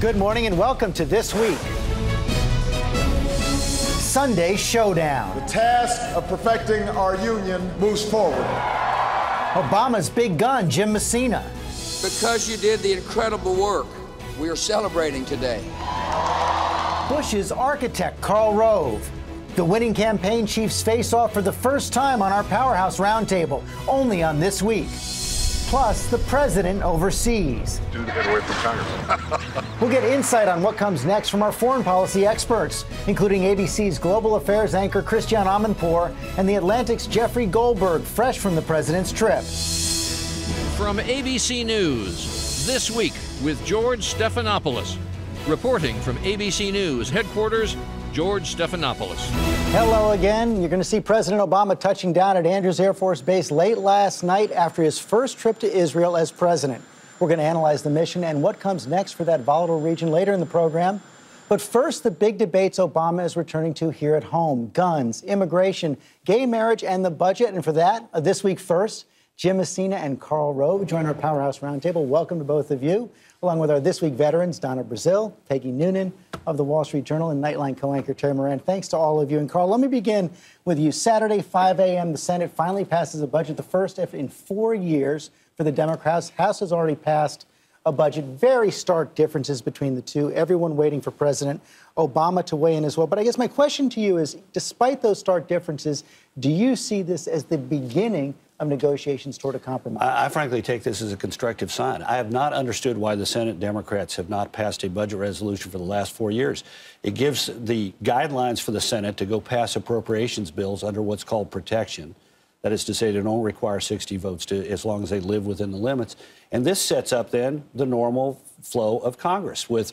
Good morning and welcome to This Week. Sunday Showdown. The task of perfecting our union moves forward. Obama's big gun, Jim Messina. Because you did the incredible work, we are celebrating today. Bush's architect, Karl Rove. The winning campaign chiefs face off for the first time on our Powerhouse Roundtable, only on This Week. Plus, the president overseas. Do get away from Congress. We'll get insight on what comes next from our foreign policy experts, including ABC's global affairs anchor Christiane Amanpour and The Atlantic's Jeffrey Goldberg, fresh from the president's trip. From ABC News, this week with George Stephanopoulos. Reporting from ABC News headquarters, George Stephanopoulos. Hello again. You're going to see President Obama touching down at Andrews Air Force Base late last night after his first trip to Israel as president. We're going to analyze the mission and what comes next for that volatile region later in the program. But first, the big debates Obama is returning to here at home guns, immigration, gay marriage, and the budget. And for that, uh, this week first, Jim Messina and Karl Rove join our Powerhouse Roundtable. Welcome to both of you, along with our This Week veterans, Donna Brazile, Peggy Noonan of the Wall Street Journal, and Nightline co anchor Terry Moran. Thanks to all of you. And Karl, let me begin with you. Saturday, 5 a.m., the Senate finally passes a budget, the first in four years for the Democrats. House has already passed a budget. Very stark differences between the two. Everyone waiting for President Obama to weigh in as well. But I guess my question to you is despite those stark differences, do you see this as the beginning of negotiations toward a compromise? I, I, frankly take this as a constructive sign. I have not understood why the Senate Democrats have not passed a budget resolution for the last four years. It gives the guidelines for the Senate to go pass appropriations bills under what's called protection. That is to say, they don't require 60 votes to, as long as they live within the limits. And this sets up then the normal flow of Congress with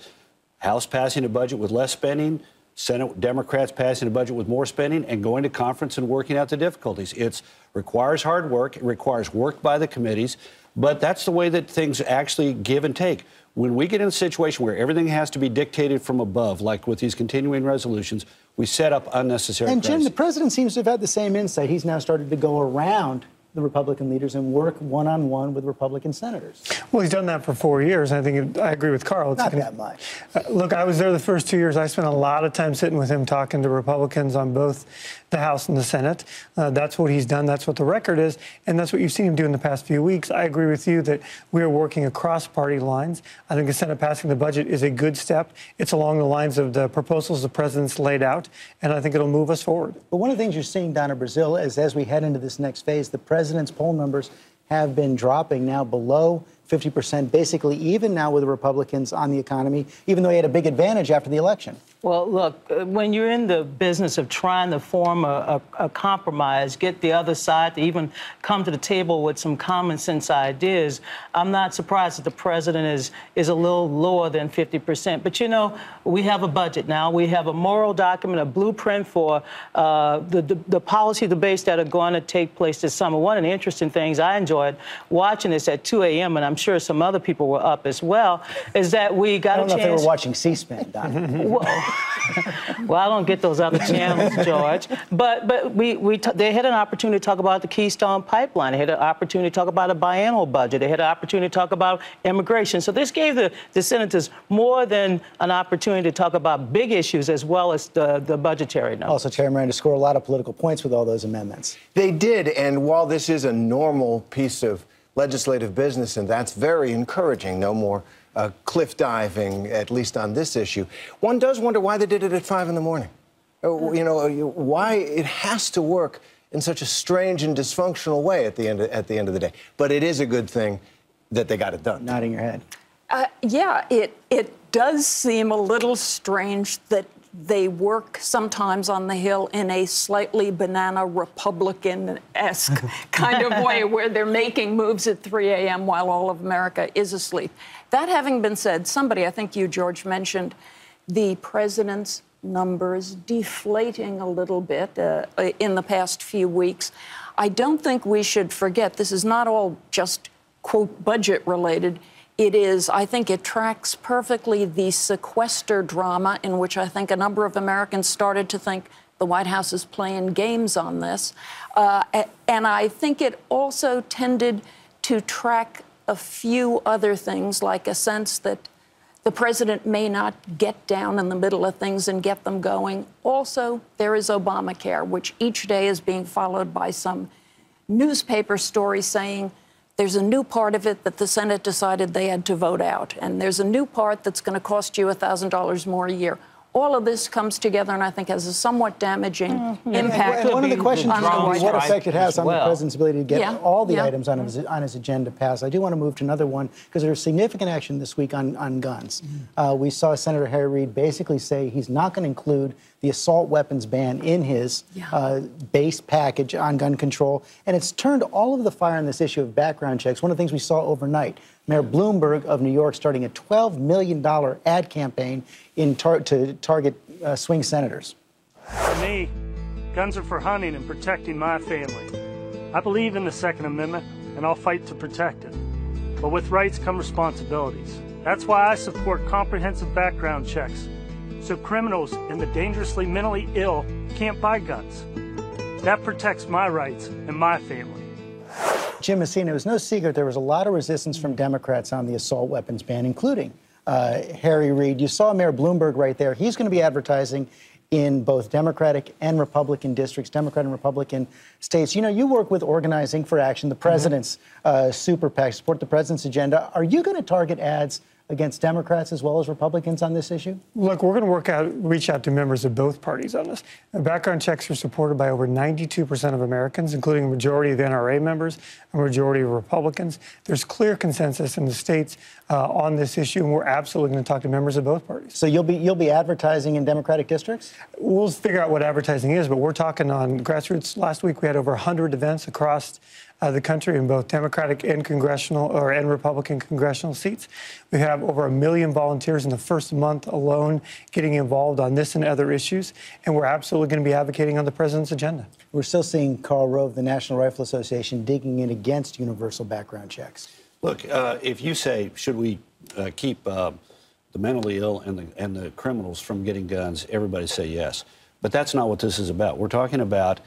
House passing a budget with less spending, Senate Democrats passing a budget with more spending, and going to conference and working out the difficulties. It requires hard work. It requires work by the committees. But that's the way that things actually give and take. When we get in a situation where everything has to be dictated from above, like with these continuing resolutions, we set up unnecessary. And Jim, the president seems to have had the same insight. He's now started to go around the Republican leaders and work one on one with Republican senators. Well, he's done that for four years. I think it, I agree with Karl. It's Not that much. Uh, look, I was there the first two years. I spent a lot of time sitting with him talking to Republicans on both the House and the Senate. Uh, that's what he's done. That's what the record is. And that's what you've seen him do in the past few weeks. I agree with you that we are working across party lines. I think the Senate passing the budget is a good step. It's along the lines of the proposals the president's laid out, and I think it'll move us forward. But one of the things you're seeing, Donna Brazile is as we head into this next phase, the president's poll numbers have been dropping now below 50%, basically even now with the Republicans on the economy, even though he had a big advantage after the election. Well, look, uh, when you're in the business of trying to form a, a, a, compromise, get the other side to even come to the table with some common sense ideas, I'm not surprised that the president is, is a little lower than 50%. But you know, we have a budget now. We have a moral document, a blueprint for uh, the, the, the, policy debates that are going to take place this summer. One of the interesting things I enjoyed watching this at 2 a.m., and I'm sure some other people were up as well, is that we got I don't a know chance. if they were watching C-SPAN, well, well, I don't get those other channels, George. But but we, we they had an opportunity to talk about the Keystone Pipeline. They had an opportunity to talk about a biennial budget. They had an opportunity to talk about immigration. So this gave the, the senators more than an opportunity to talk about big issues as well as the, the budgetary numbers. Also, Chair Miranda scored a lot of political points with all those amendments. They did, and while this is a normal piece of legislative business, and that's very encouraging, no more uh, cliff diving, at least on this issue. One does wonder why they did it at five in the morning. Uh, you know, uh, why it has to work in such a strange and dysfunctional way at the end of, at the end of the day. But it is a good thing that they got it done. Nodding your head. Uh, yeah, it it does seem a little strange that they work sometimes on the Hill in a slightly banana Republican esque kind of way where they're making moves at 3 a.m. while all of America is asleep. That having been said, somebody, I think you, George, mentioned the president's numbers deflating a little bit uh, in the past few weeks. I don't think we should forget this is not all just, quote, budget related. It is, I think it tracks perfectly the sequester drama in which I think a number of Americans started to think the White House is playing games on this. Uh, and I think it also tended to track a few other things, like a sense that The president may not get down in the middle of things and get them going. Also, there is Obamacare, which each day is being followed by some newspaper story saying there's a new part of it that the Senate decided they had to vote out, and there's a new part that's going to cost you $1,000 more a year all of this comes together and I think has a somewhat damaging Mm-hmm. impact. And, one of the questions is the gonna be White what effect it has on well. the president's ability to get Yeah, all the yeah. items on his, on his agenda passed. I do want to move to another one because there's significant action this week on, on guns. Uh, we saw Senator Harry Reid basically say he's not going to include the assault weapons ban in his Yeah. uh, base package on gun control. And it's turned all of the fire on this issue of background checks. One of the things we saw overnight, Mayor Bloomberg of New York starting a $12 million ad campaign in tar- to target uh, swing senators. For me, guns are for hunting and protecting my family. I believe in the Second Amendment, and I'll fight to protect it. But with rights come responsibilities. That's why I support comprehensive background checks, so criminals and the dangerously mentally ill can't buy guns. That protects my rights and my family. Jim Messina, it was no secret there was a lot of resistance from Democrats on the assault weapons ban, including uh, Harry Reid. You saw Mayor Bloomberg right there. He's going to be advertising in both Democratic and Republican districts, Democrat and Republican states. You know, you work with Organizing for Action, the president's uh, super PAC, support the president's agenda. Are you going to target ads against Democrats as well as Republicans on this issue? Look, we're going to work out, reach out to members of both parties on this. Background checks are supported by over 92% of Americans, including a majority of NRA members, a majority of Republicans. There's clear consensus in the states uh, on this issue, and we're absolutely going to talk to members of both parties. So you'll be you'll be advertising in Democratic districts? We'll figure out what advertising is, but we're talking on grassroots. Last week we had over 100 events across uh, the country in both Democratic and congressional or and Republican congressional seats. We have over a million volunteers in the first month alone getting involved on this and other issues, and we're absolutely going to be advocating on the president's agenda. We're still seeing Karl Rove, the National Rifle Association, digging in against universal background checks. Look, uh, if you say, should we uh, keep uh, the mentally ill and the, and the criminals from getting guns, everybody say yes. But that's not what this is about. We're talking about,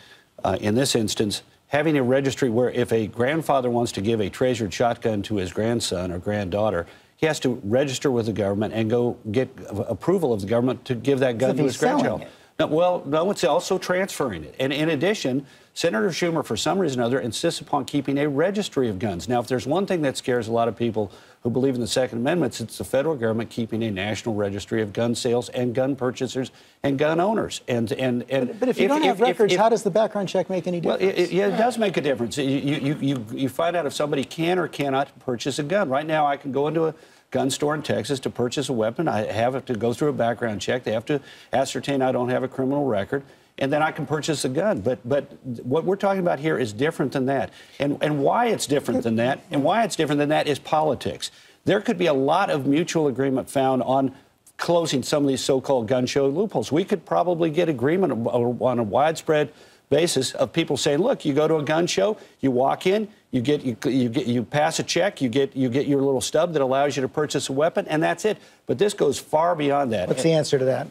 uh, in this instance, having a registry where if a grandfather wants to give a treasured shotgun to his grandson or granddaughter, he has to register with the government and go get approval of the government to give that gun if to his grandchild. No, well, no, it's also transferring it. And in addition, Senator Schumer, for some reason or other, insists upon keeping a registry of guns. Now, if there's one thing that scares a lot of people who believe in the Second Amendment, it's the federal government keeping a national registry of gun sales and gun purchasers and gun owners. And and and But if you don't have records, how does the background check make any well, difference? it, it- yeah, it does make a difference. You, you, you, you find out if somebody can or cannot purchase a gun. Right now, I can go into a gun store in Texas to purchase a weapon. I have to go through a background check. They have to ascertain I don't have a criminal record. And then I can purchase a gun. But, but what we're talking about here is different than that. And, and why it's different than that, and why it's different than that is politics. There could be a lot of mutual agreement found on closing some of these so-called gun show loopholes. We could probably get agreement on a widespread basis of people saying, "Look, you go to a gun show, you walk in, you get you, you get you pass a check, you get you get your little stub that allows you to purchase a weapon, and that's it." But this goes far beyond that. What's the answer to that?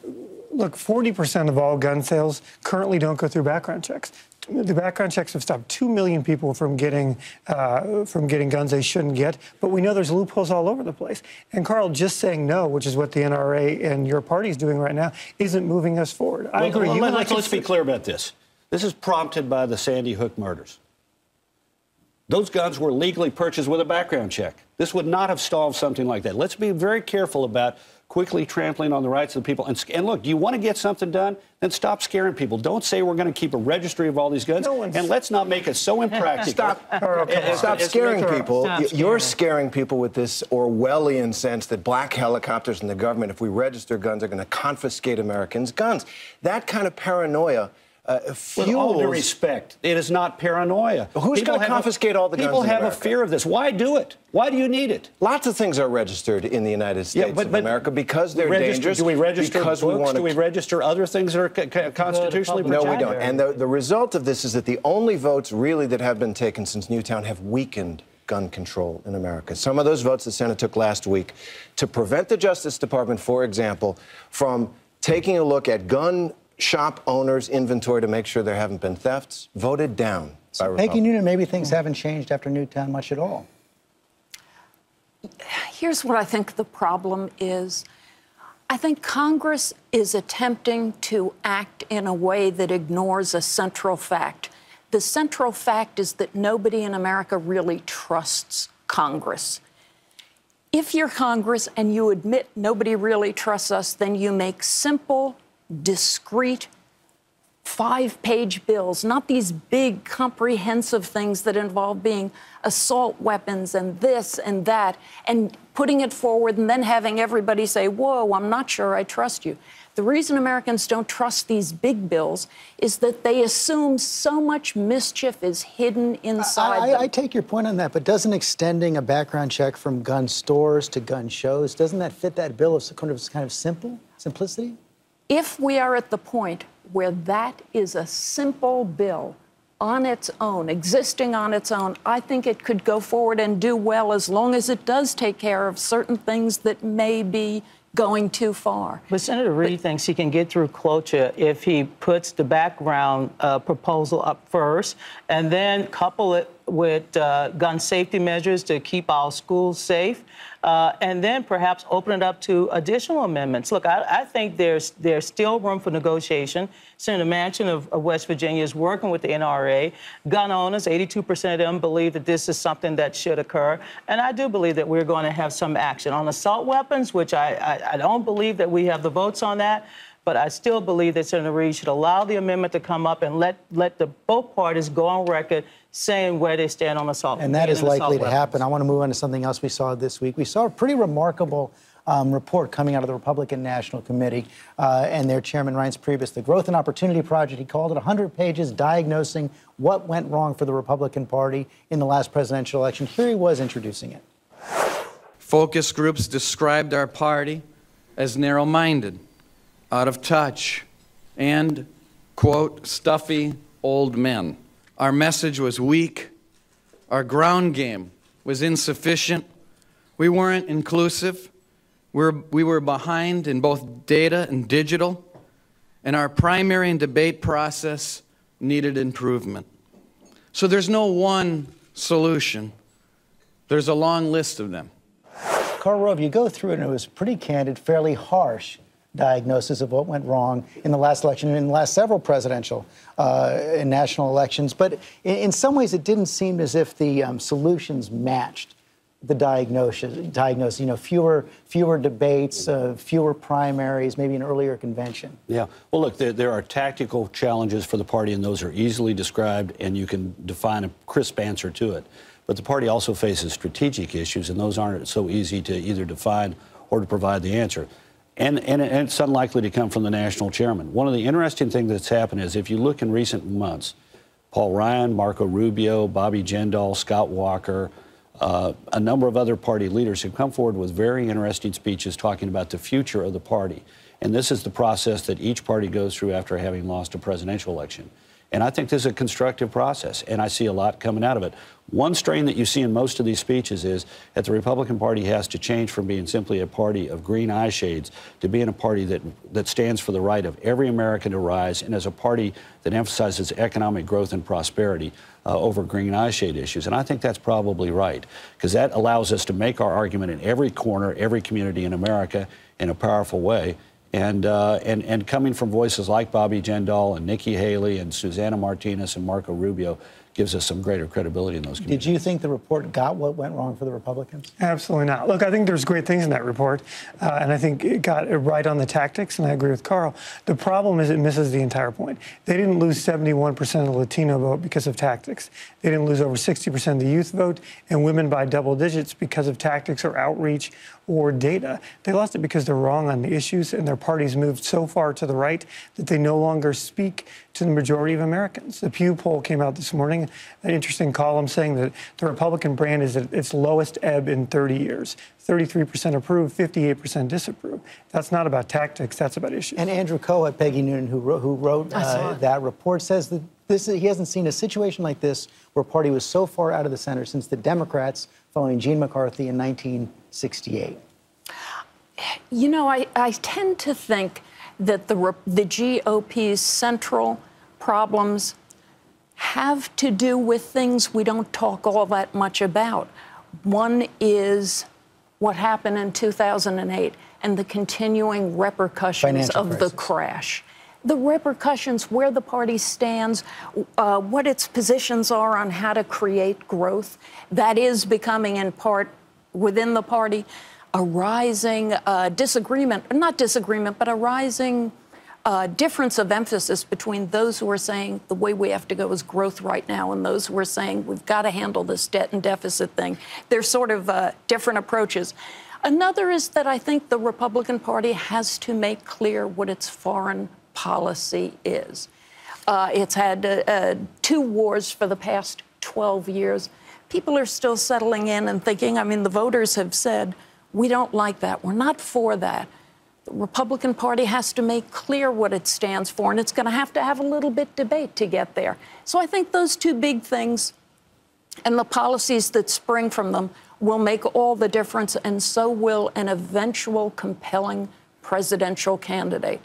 Look, 40% of all gun sales currently don't go through background checks. The background checks have stopped 2 million people from getting uh, from getting guns they shouldn't get, but we know there's loopholes all over the place. And Karl, just saying no, which is what the NRA and your party is doing right now, isn't moving us forward. I agree. well, let, us let's be clear about this. This is prompted by the Sandy Hook murders. Those guns were legally purchased with a background check. This would not have stalled something like that. Let's be very careful about quickly trampling on the rights of the people. And, and look, do you want to get something done? Then stop scaring people. Don't say we're going to keep a registry of all these guns. No and let's not make it so impractical. Stop, As- as- stop scaring people. Stop Y- You're scaring. scaring people with this Orwellian sense that black helicopters and the government, if we register guns, are going to confiscate Americans' guns. That kind of paranoia uh, With all due respect, it is not paranoia. Who's gonna have a- confiscate all the guns People in have America? a fear of this. Why do it? Why do you need it? Lots of things are registered in the United States of America because they're register, dangerous. Do we register because books? we want do we register other things that are co- co- constitutionally public- No, we don't. And the, the result of this is that the only votes really that have been taken since Newtown have weakened gun control in America. Some of those votes the Senate took last week to prevent the Justice Department, for example, from taking a look at gun shop owners' inventory to make sure there haven't been thefts, voted down by Peggy Republicans. Noonan, maybe things haven't changed after Newtown much at all. here's what I think the problem is. I think Congress is attempting to act in a way that ignores a central fact. The central fact is that nobody in America really trusts Congress. If you're Congress and you admit nobody really trusts us, then you make simple, discreet, five page bills, not these big, comprehensive things that involve being assault weapons and this and that, and putting it forward and then having everybody say, Whoa, I'm not sure I trust you. The reason Americans don't trust these big bills is that they assume so much mischief is hidden inside I, them. I take your point on that, but doesn't extending a background check from gun stores to gun shows, doesn't that fit that bill of kind of, kind of simple, simplicity? If we are at the point where that is a simple bill on its own, existing on its own, I think it could go forward and do well as long as it does take care of certain things that may be going too far. But Senator Reid thinks he can get through cloture if he puts the background uh, proposal up first and then couple it with uh, gun safety measures to keep our schools safe, uh, and then perhaps open it up to additional amendments. Look, I, I think there's there's still room for negotiation. Senator Manchin of, of, West Virginia is working with the NRA. Gun owners, 82% of them believe that this is something that should occur, and I do believe that we're going to have some action on assault weapons, which I, I, I don't believe that we have the votes on that but I still believe that Senator Reid should allow the amendment to come up and let let the both parties go on record saying where they stand on assault. And that is likely to happen. I want to move on to something else we saw this week. We saw a pretty remarkable um, report coming out of the Republican National Committee uh, and their chairman, Reince Priebus, the Growth and Opportunity Project. He called it 100 pages diagnosing what went wrong for the Republican Party in the last presidential election. Here he was introducing it. Focus groups described our party as narrow minded, out of touch, and, quote, stuffy old men. Our message was weak. Our ground game was insufficient. We weren't inclusive. We were, we were behind in both data and digital. And our primary and debate process needed improvement. So there's no one solution, there's a long list of them. Karl Rove, you go through it and it was pretty candid, fairly harsh diagnosis of what went wrong in the last election and in the last several presidential uh, and national elections. But in, in, some ways, it didn't seem as if the um, solutions matched the diagnosis. Diagnosis, you know, fewer fewer debates, uh, fewer primaries, maybe an earlier convention. Yeah. Well, look, there, there are tactical challenges for the party, and those are easily described, and you can define a crisp answer to it. But the party also faces strategic issues, and those aren't so easy to either define or to provide the answer. And, and, and, it's unlikely to come from the national chairman. One of the interesting things that's happened is if you look in recent months, Paul Ryan, Marco Rubio, Bobby Jindal, Scott Walker, uh, a number of other party leaders have come forward with very interesting speeches talking about the future of the party. And this is the process that each party goes through after having lost a presidential election. And I think this is a constructive process, and I see a lot coming out of it. One strain that you see in most of these speeches is that the Republican Party has to change from being simply a party of green eye shades to being a party that, that stands for the right of every American to rise and as a party that emphasizes economic growth and prosperity uh, over green eye shade issues. And I think that's probably right, because that allows us to make our argument in every corner, every community in America in a powerful way. And, uh, and, and coming from voices like Bobby Jindal and Nikki Haley and Susana Martinez and Marco Rubio, gives us some greater credibility in those communities. Did you think the report got what went wrong for the Republicans? Absolutely not. Look, I think there's great things in that report, uh, and I think it got it right on the tactics, and I agree with Karl. The problem is it misses the entire point. They didn't lose 71% of the Latino vote because of tactics. They didn't lose over 60% of the youth vote, and women by double digits because of tactics or outreach or data. They lost it because they're wrong on the issues, and their parties moved so far to the right that they no longer speak to the majority of Americans. The Pew poll came out this morning, an interesting column saying that the Republican brand is at its lowest ebb in 30 years. 33% approve, 58% disapprove. That's not about tactics, that's about issues. And Andrew Kohut, Peggy Noonan, who wrote, who wrote uh, that report, says that this, he hasn't seen a situation like this where a party was so far out of the center since the Democrats following Gene McCarthy in 1968. You know, I, I tend to think that the, the GOP's central problems have to do with things we don't talk all that much about. One is what happened in 2008 and the continuing repercussions Financial of crisis. the crash. The repercussions, where the party stands, uh, what its positions are on how to create growth, that is becoming in part within the party a rising uh, disagreement, not disagreement, but a rising uh, difference of emphasis between those who are saying the way we have to go is growth right now and those who are saying we've got to handle this debt and deficit thing. They're sort of uh, different approaches. Another is that I think the Republican Party has to make clear what its foreign policy is. Uh, it's had uh, uh, two wars for the past 12 years. People are still settling in and thinking, I mean, the voters have said, we don't like that. We're not for that. The Republican Party has to make clear what it stands for, and it's going to have to have a little bit debate to get there. So I think those two big things and the policies that spring from them will make all the difference, and so will an eventual compelling presidential candidate.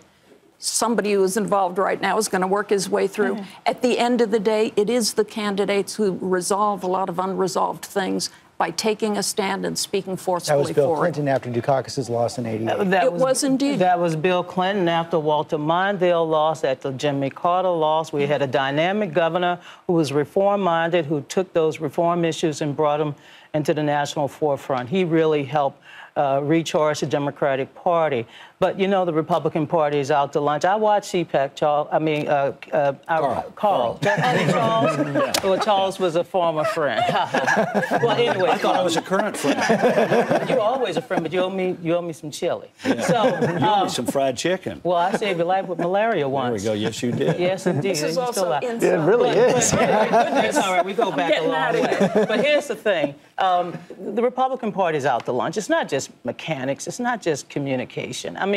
Somebody who is involved right now is going to work his way through. Mhm. At the end of the day, it is the candidates who resolve a lot of unresolved things by taking a stand and speaking forcefully. That forcefully was Bill for Clinton after Dukakis's loss in 88. That It was indeed. That was Bill Clinton after Walter Mondale lost, after Jimmy Carter lost. We had a dynamic governor who was reform minded, who took those reform issues and brought them into the national forefront. He really helped uh, recharge the Democratic Party. But you know, the Republican Party is out to lunch. I watch CPAC, Charles. I mean, uh, uh, Karl. Karl. And Charles. Well, Charles was a former friend. well, anyway. I thought I was a current friend. You're always a friend, but you owe me, you owe me some chili. So, you owe um, me some fried chicken. well, I saved your life with malaria once. There we go. Yes, you did. Yes, indeed. This is You're also still alive. inside. It really But- is. But, but, but it's all right. We go back a getting long way. But here's the thing: um, the Republican Party is out to lunch. It's not just mechanics. It's not just communication. I mean,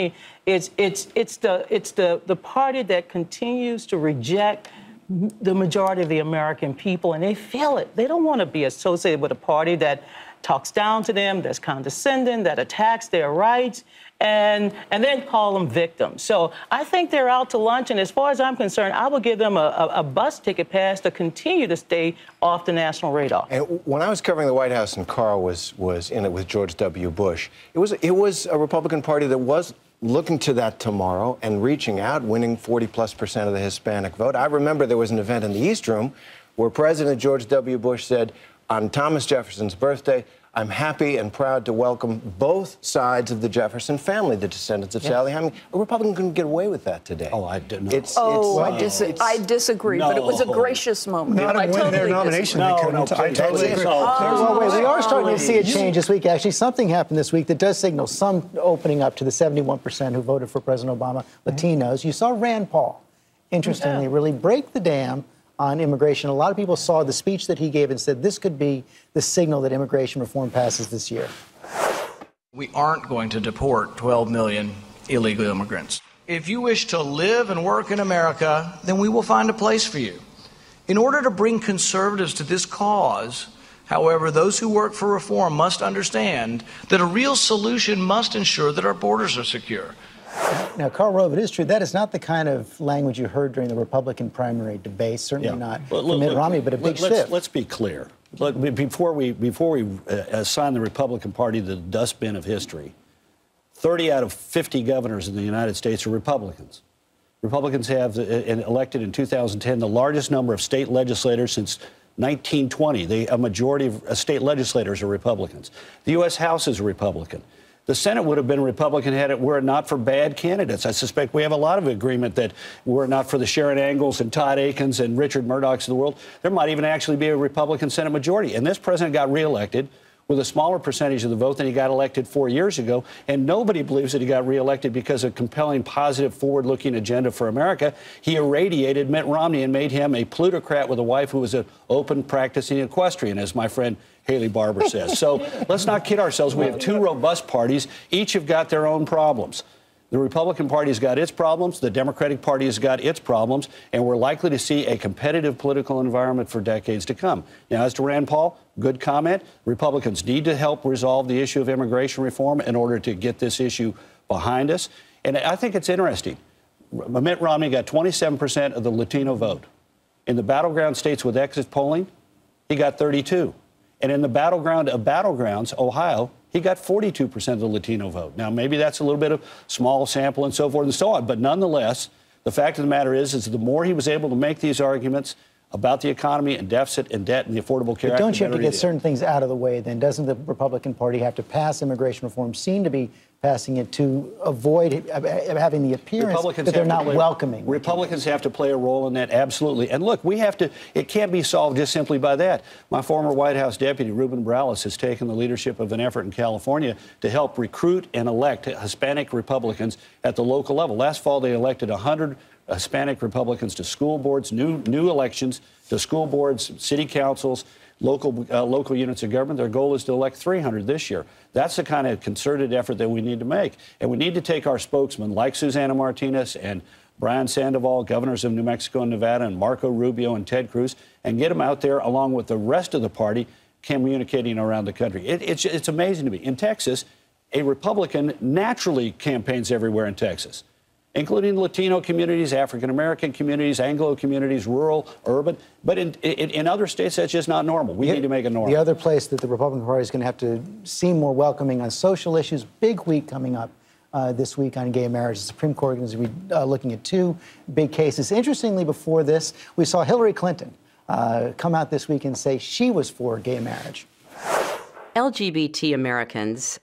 it's it's it's the it's the the party that continues to reject the majority of the American people, and they feel it. They don't want to be associated with a party that talks down to them, that's condescending, that attacks their rights, and and then call them victims. So I think they're out to lunch, and as far as I'm concerned, I will give them a, a, a bus ticket pass to continue to stay off the national radar. And when I was covering the White House and Karl was was in it with George W. Bush, it was it was a Republican Party that was looking to that tomorrow and reaching out, winning 40 plus percent of the Hispanic vote. I remember there was an event in the East Room where President George W. Bush said on Thomas Jefferson's birthday. I'm happy and proud to welcome both sides of the Jefferson family, the descendants of Yeah. Sally Hemings. A Republican couldn't get away with that today. Oh, I didn't. It's, Oh, it's, I, dis- it's- I disagree, but it was a gracious moment. Not I to win their totally nomination. disagree. No, no, I totally please. agree. Oh. Well, wait, we are starting to see a change this week. Actually, something happened this week that does signal some opening up to the 71% who voted for President Obama, Latinos. You saw Rand Paul, interestingly, Yeah. really break the dam on immigration. A lot of people saw the speech that he gave and said this could be the signal that immigration reform passes this year. We aren't going to deport 12 million illegal immigrants. If you wish to live and work in America, then we will find a place for you. In order to bring conservatives to this cause, however, those who work for reform must understand that a real solution must ensure that our borders are secure. Now, Karl Rove, it is true that is not the kind of language you heard during the Republican primary debate. Certainly not Well, look, Mitt look, Romney, but a big let, shift. Let's, let's be clear. Look, before we before we uh, assign the Republican Party to the dustbin of history, 30 out of 50 governors in the United States are Republicans. Republicans have uh, uh, elected in 2010 the largest number of state legislators since 1920. They, a majority of uh, state legislators are Republicans. The U.S. House is a Republican. The Senate would have been Republican had it were it not for bad candidates. I suspect we have a lot of agreement that were it not for the Sharron Angles and Todd Akins and Richard Mourdocks of the world, there might even actually be a Republican Senate majority. And this president got reelected with a smaller percentage of the vote than he got elected four years ago. And nobody believes that he got reelected because of compelling, positive, forward looking agenda for America. He irradiated Mitt Romney and made him a plutocrat with a wife who was an open, practicing equestrian, as my friend Haley Barbour says. So let's not kid ourselves. We have two robust parties. Each have got their own problems. The Republican Party has got its problems, the Democratic Party has got its problems, and we're likely to see a competitive political environment for decades to come. Now, as to Rand Paul, good comment. Republicans need to help resolve the issue of immigration reform in order to get this issue behind us. And I think it's interesting. Mitt Romney got 27% of the Latino vote. In the battleground states with exit polling, he got 32. And in the battleground of battlegrounds, Ohio, he got 42% of the Latino vote. Now, maybe that's a little bit of small sample and so forth and so on, but nonetheless, the fact of the matter is, is the more he was able to make these arguments about the economy and deficit and debt and the Affordable Care but Act, don't you have to get certain things out of the way then? Doesn't the Republican Party have to pass immigration reform, seem to be passing it to avoid uh, uh, having the appearance that they're not play- welcoming? Republicans have to play a role in that, absolutely. And look, we have to, it can't be solved just simply by that. My former White House deputy, Ruben Barrales, has taken the leadership of an effort in California to help recruit and elect Hispanic Republicans at the local level. Last fall, they elected 100 Hispanic Republicans to school boards, new, new elections to school boards, city councils, local, uh, local units of government. Their goal is to elect 300 this year. That's the kind of concerted effort that we need to make. And we need to take our spokesmen like Susana Martinez and Brian Sandoval, governors of New Mexico and Nevada, and Marco Rubio and Ted Cruz, and get them out there along with the rest of the party communicating around the country. It, it's, it's amazing to me. In Texas, a Republican naturally campaigns everywhere in Texas including Latino communities, African American communities, Anglo communities, rural, urban. But in, in, in other states, that's just not normal. We need to make it normal. The other place that the Republican Party is going to have to seem more welcoming on social issues, big week coming up uh, this week on gay marriage. The Supreme Court is going to be uh, looking at two big cases. Interestingly, before this, we saw Hillary Clinton uh, come out this week and say she was for gay marriage. LGBT Americans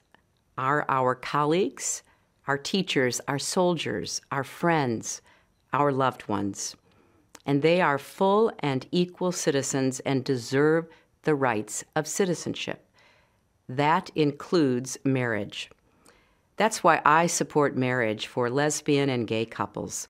are our colleagues, our teachers, our soldiers, our friends, our loved ones. And they are full and equal citizens and deserve the rights of citizenship. That includes marriage. That's why I support marriage for lesbian and gay couples.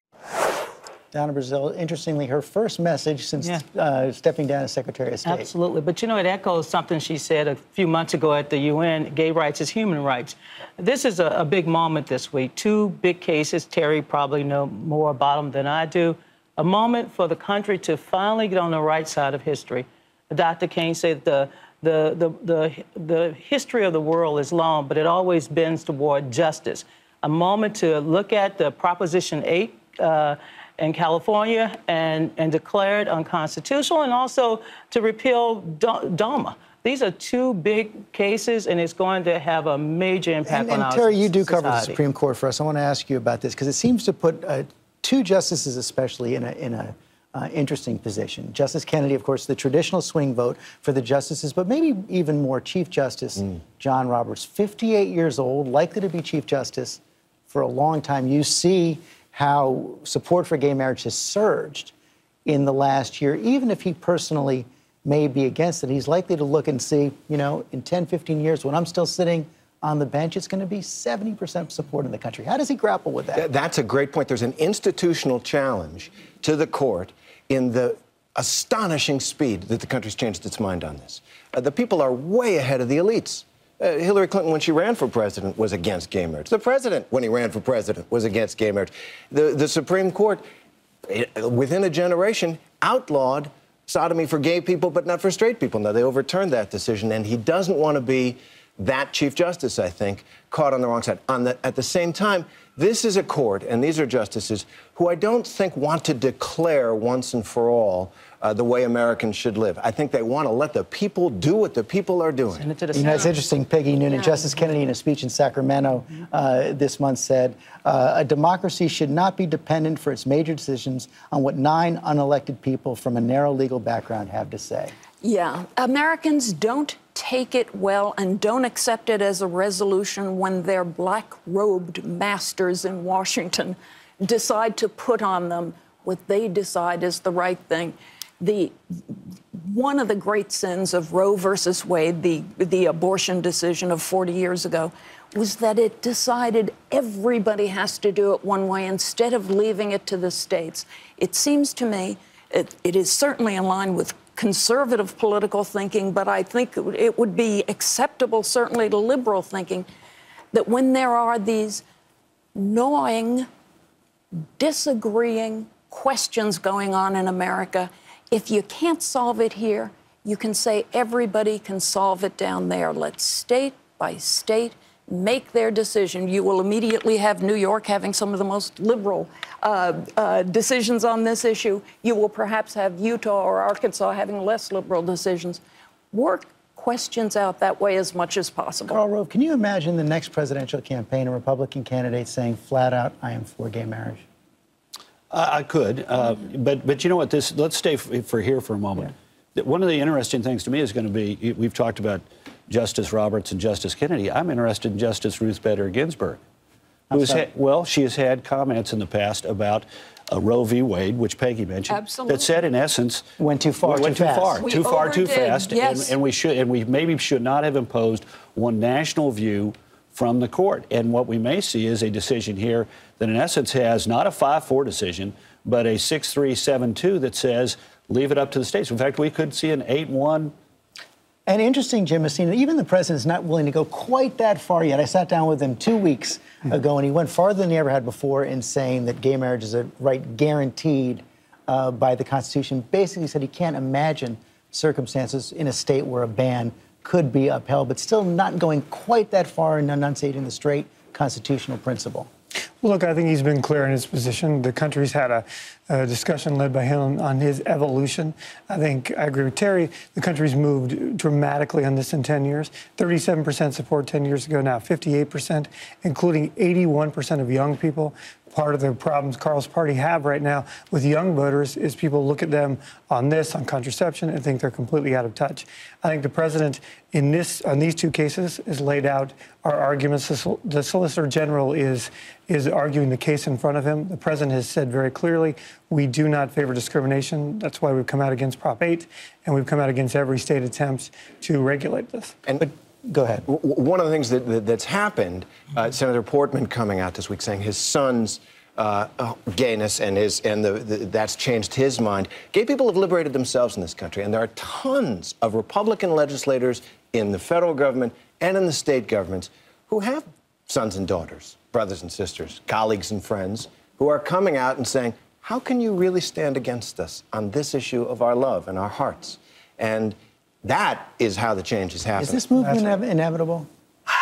Donna Brazile, interestingly, her first message since Yeah. uh, stepping down as Secretary of State. Absolutely. But you know, it echoes something she said a few months ago at the UN gay rights is human rights. This is a, a big moment this week. Two big cases. Terry probably know more about them than I do. A moment for the country to finally get on the right side of history. Dr. King said the the, the, the, the history of the world is long, but it always bends toward justice. A moment to look at the Proposition 8 uh, in California and, and declare it unconstitutional, and also to repeal Do- DOMA. These are two big cases, and it's going to have a major impact And, on and our Terry, you do cover the. Supreme Court for us. I want to ask you about this because it seems to put uh, two justices, especially, in a in a uh, interesting position. Justice Kennedy, of course, the traditional swing vote for the justices, but maybe even more Chief Justice John Roberts, 58 years old, likely to be Chief Justice for a long time. You see how support for gay marriage has surged in the last year, even if he personally may be against it. He's likely to look and see, you know, in 10, 15 years, when I'm still sitting on the bench, it's going to be 70% support in the country. How does he grapple with that? Th- That's a great point. There's an institutional challenge to the court in the astonishing speed that the country's changed its mind on this. Uh, the people are way ahead of the elites. Uh, Hillary Clinton, when she ran for president, was against gay marriage. The president, when he ran for president, was against gay marriage. The, the Supreme Court, eh, within a generation, outlawed sodomy for gay people, but not for straight people. Now, they overturned that decision, and he doesn't want to be that Chief Justice, I think, caught on the wrong side. On the, at the same time, this is a court, and these are justices who I don't think want to declare once and for all uh, the way Americans should live. I think they want to let the people do what the people are doing. Send it to the You know, it's interesting. Peggy Noonan, Justice Kennedy, in a speech in Sacramento uh, this month, said uh, a democracy should not be dependent for its major decisions on what nine unelected people from a narrow legal background have to say. Yeah, Americans don't take it well and don't accept it as a resolution when their black robed masters in Washington decide to put on them what they decide is the right thing. The one of the great sins of Roe versus Wade, the, the abortion decision of 40 years ago, was that it decided everybody has to do it one way instead of leaving it to the states. It seems to me it, it is certainly in line with conservative political thinking, but I think it would be acceptable, certainly to liberal thinking, that when there are these gnawing, disagreeing questions going on in America, if you can't solve it here, you can say everybody can solve it down there. Let's state by state make their decision. You will immediately have New York having some of the most liberal uh, uh, decisions on this issue. You will perhaps have Utah or Arkansas having less liberal decisions. Work questions out that way as much as possible. Karl Rove, can you imagine the next presidential campaign, a Republican candidate saying flat out, I am for gay marriage? I I could, uh, but but you know what? This let's stay f- for here for a moment. Th- One of the interesting things to me is going to be we've talked about Justice Roberts and Justice Kennedy. I'm interested in Justice Ruth Bader Ginsburg, How who's so? had, well, she has had comments in the past about uh, Roe v. Wade, which Peggy mentioned, Absolutely. that said in essence Went too far, went too too fast. far, We too far, too fast, yes. and, and we should and we maybe should not have imposed one national view from the court. And what we may see is a decision here that, in essence, has not a 5 4 decision, but a 6 3 7 2 that says leave it up to the states. In fact, we could see an 8 1. And interesting, Jim Messina, even the president's not willing to go quite that far yet. I sat down with him two weeks ago, and he went farther than he ever had before in saying that gay marriage is a right guaranteed uh, by the Constitution. Basically, said he can't imagine circumstances in a state where a ban could be upheld, but still not going quite that far in enunciating the straight constitutional principle. Look, I think he's been clear in his position. The country's had a, a discussion led by him on his evolution. I think I agree with Terry. The country's moved dramatically on this in 10 years. 37% support 10 years ago, now 58%, including 81% of young people. Part of the problems Karl's party have right now with young voters is people look at them on this, on contraception, and think they're completely out of touch. I think the president, in this, on these two cases, has laid out our arguments. The Solicitor General is is arguing the case in front of him. The president has said very clearly, we do not favor discrimination. That's why we've come out against Prop 8, and we've come out against every state attempt to regulate this. And go ahead. one of the things that, that- that's happened, uh, Senator Portman coming out this week saying his son's uh, uh, gayness and his and the, the, that's changed his mind. Gay people have liberated themselves in this country, and there are tons of Republican legislators in the federal government and in the state governments who have sons and daughters, brothers and sisters, colleagues and friends who are coming out and saying, "How can you really stand against us on this issue of our love and our hearts?" And that is how the change is happening. Is this movement inev- inevitable?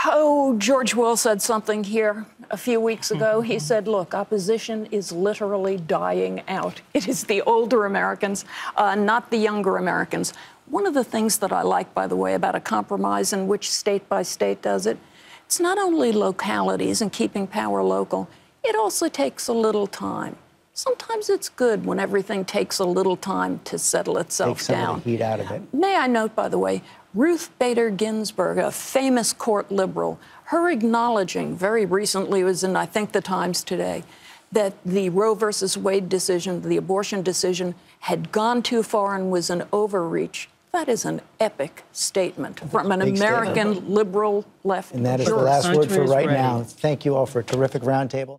Oh, George Will said something here a few weeks ago. He said, Look, opposition is literally dying out. It is the older Americans, uh, not the younger Americans. One of the things that I like, by the way, about a compromise in which state by state does it, it's not only localities and keeping power local, it also takes a little time. Sometimes it's good when everything takes a little time to settle itself Take some down. of the heat out of it. May I note, by the way, Ruth Bader Ginsburg, a famous court liberal, her acknowledging very recently was in, I think, the Times today, that the Roe versus Wade decision, the abortion decision, had gone too far and was an overreach. That is an epic statement from an American statement. liberal left. And that is the jurist. last word for right ready. now. Thank you all for a terrific roundtable.